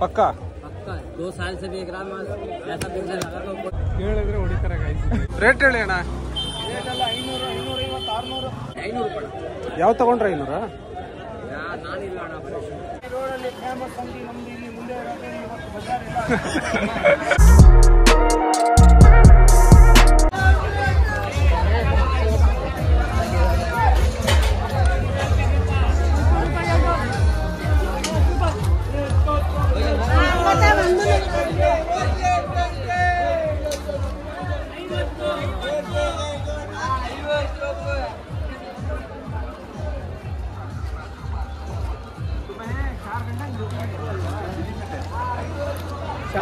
ಪಕ್ಕಾ पक्का है दो साल से भी एक रात में ऐसा बिजनेस लगा तो कोई- ಹೇಳಿದ್ರೆ ಹೊಡಿತಾರೆ ರೇಟ್ ಹೇಳಿ ಅಣ್ಣ ಐನೂರು ರೂಪಾಯಿ ಯಾವ ತಗೊಂಡ್ರೆ ಐನೂರ ಯಾ ನಾನಿಲ್ಲ ಅಣ್ಣ ಬರೀ फाइव हंड्रेड ನೋಡು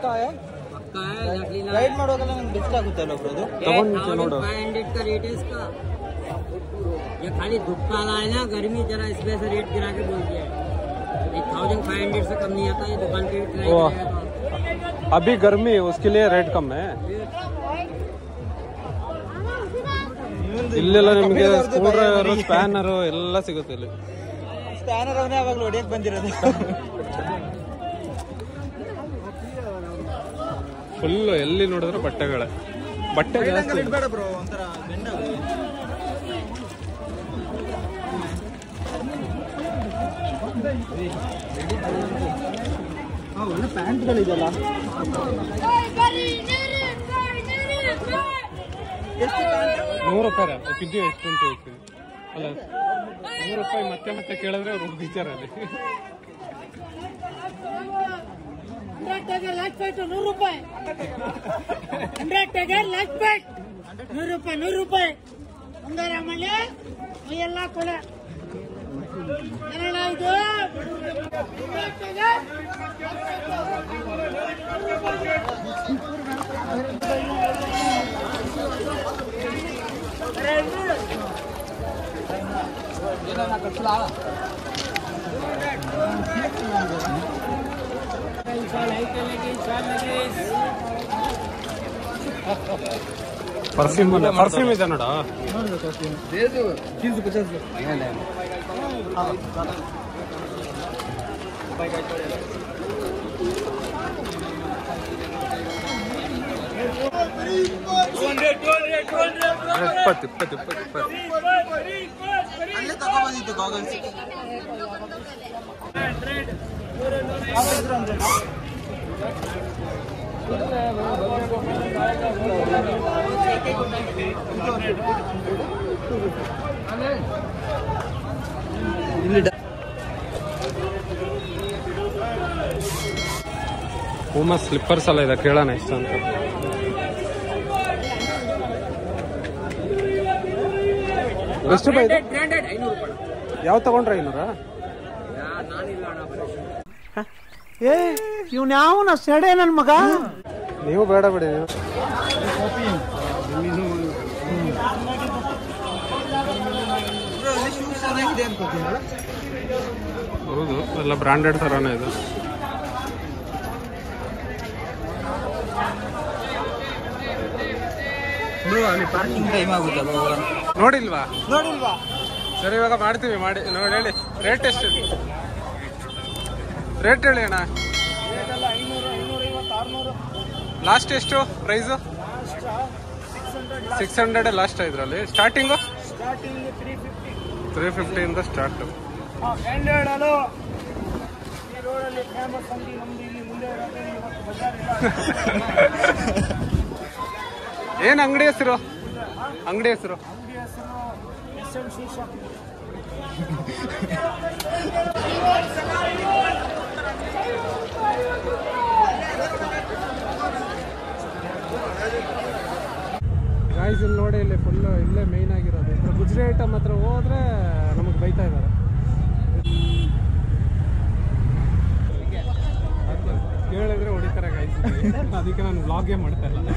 ಪಕ್ಕ पक्का है नकली ना ರೈಡ್ ಮಾಡುವಾಗೆಲ್ಲ ನಂಗೆ ಬೆಸ್ಟ್ ಆಗುತ್ತೆ ಅಲ್ಲ ಬ್ರೋ ಅದು ತಗೊಂಡು ನೋಡು फाइव हंड्रेड का रेट है इसका ये खाली धूप काला है ना गर्मी जरा इस वजह से रेट गिरा के बोल दिया है एक थाउजेंड फाइव हंड्रेड से कम नहीं आता ये दुकान पे भी ट्राई वो- करेगा तो अभी गर्मी है, उसके लिए रेट कम है ಇಲ್ಲೆಲ್ಲ ನಿಮಗೆ ಸ್ಕ್ರೂ ಡ್ರೈವರ್ ಸ್ಪ್ಯಾನರ್ ಎಲ್ಲ ಸಿಗುತ್ತೆ ಇಲ್ಲಿ ಸ್ಪ್ಯಾನರ್ ಅವನೇ ಯಾವಾಗಲೂ ಹೊಡಿಯಕ್ ಬಂದಿರೋದು ಫುಲ್ ಎಲ್ಲಿ ನೋಡಿದ್ರು ಬಟ್ಟೆಗಳೇ. ಬಟ್ಟೆ ಜಾಸ್ತಿ. ನೂರು ರೂಪಾಯಿ ಎಷ್ಟು ಅಂತ ಹೇಳ್ತೀನಿ. ಅಲ್ಲ ನೂರು ರೂಪಾಯಿ ಮತ್ತೆ ಮತ್ತೆ ಕೇಳಿದ್ರೆ ಅವ್ರು ಬೀಚಾರಲ್ಲಿ ಹಂಡ್ರೆಡ್ ಟಗರ್ ಲಾಸ್ಟ್ ಪೇಟ್ ನೂರು ರೂಪಾಯಿ ಹಂಡ್ರೆಡ್ ಟಗರ್ ಲಾಸ್ಟ್ ಪೇಟ್ ನೂರು ರೂಪಾಯಿ ನೂರು ರೂಪಾಯಿ ಹಂಗಾರ ಮಳೆ ಎಲ್ಲ ಕೊಲೆ ಏನಣ್ಣ ಇದು ಹಂಡ್ರೆಡ್ ಟಗರ್ ಪರ್ಫ್ಯೂಮ್ ಪರ್ಫ್ಯೂಮ್ ಇದೆ ನೋಡ ಇಪ್ಪತ್ತು ಇಪ್ಪತ್ತು ಇಪ್ಪತ್ತು ಇಪ್ಪತ್ತು ಅಲ್ಲೇ ತಗೊಬಂದಿತ್ತು ಗಾಗಲ್ಸ್ ಪೂಮಾ ಸ್ಲಿಪ್ಪರ್ಸ್ ಅಲ್ಲ ಇದೆ ಕೇಳೋಣ ಇಷ್ಟ ಅಂತ. ಎಷ್ಟು ರೂಪಾಯಿ ಇದೆ? ಬ್ರ್ಯಾಂಡೆಡ್ ಐನೂರು ರೂಪಾಯಿ. ಯಾವ ತಗೊಂಡ್ರೆ ಐನೂರ? ಏ ಇವ್ನ ಯಾವನ ಸೆಡೆ ನನ್ ಮಗ? ನೀವು ಬೇಡ ಬಿಡಿ. ಹೌದು ಎಲ್ಲ ಬ್ರಾಂಡೆಡ್ ಥರನೇ ಇದು. ನೋಡಿಲ್ವಾ? ನೋಡಿಲ್ವಾ? ಸರಿ ಇವಾಗ ಮಾಡ್ತೀವಿ ಮಾಡಿ ನೋಡಿ ಹೇಳಿ ರೇಟ್ ಎಷ್ಟು ರೇಟ್ ಹೇಳಿ ಅಣ್ಣ. ಲಾಸ್ಟ್ ಎಷ್ಟು ಪ್ರೈಸು ಸಿಕ್ಸ್ ಹಂಡ್ರೆಡ್ ಲಾಸ್ಟ್ ಇದ್ರಲ್ಲಿ. ಸ್ಟಾರ್ಟಿಂಗು ತ್ರೀ ಫಿಫ್ಟಿ ಇಂದ ಫಿಫ್ಟಿಯಿಂದ ಸ್ಟಾರ್ಟ್ ಏನ್ ಅಂಗಡಿ ಹೆಸರು? ಅಂಗಡಿ ಹೆಸರು? ಪ್ರೈಸ್ ಇಲ್ಲಿ ನೋಡಿ ಇಲ್ಲಿ ಫುಲ್ಲು ಇಲ್ಲೇ ಮೇಯ್ನ್ ಆಗಿರೋದು. ಗುಜರಿ ಐಟಮ್ ಹತ್ರ ಹೋದರೆ ನಮಗೆ ಬೈತಾ ಇದ್ದಾರೆ ಕೇಳಿದ್ರೆ ಹೊಡಿತಾರೆ ಗಾಯ್ಸ್ ಅದಕ್ಕೆ ನಾನು ವ್ಲಾಗೇ ಮಾಡ್ತಾ ಇಲ್ಲ.